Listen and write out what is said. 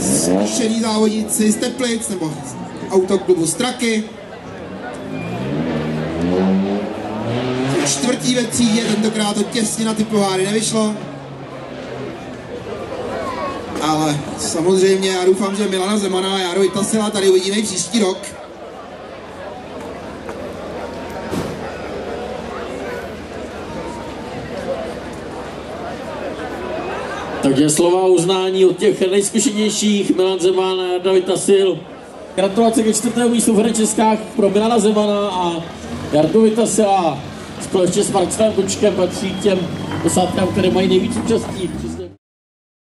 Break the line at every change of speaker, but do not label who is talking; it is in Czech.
Zkušený závodníci z Teplic nebo autoklubu Straky. Čtvrtý ve třídě, tentokrát to těsně na ty poháry nevyšlo. Ale samozřejmě já doufám, že Milana Zemana a Jaro Itasila tady uvidíme příští rok.
Takže slova uznání od těch nejzkušenějších, Milan Zeman a David Tasil. Gratulace ke čtvrtému místu v Hrančeskách pro Milana Zemana a Jardu Vitasila. Společně s Marcelem Kučkem patří k těm posádkám, které mají nejvíc účastí.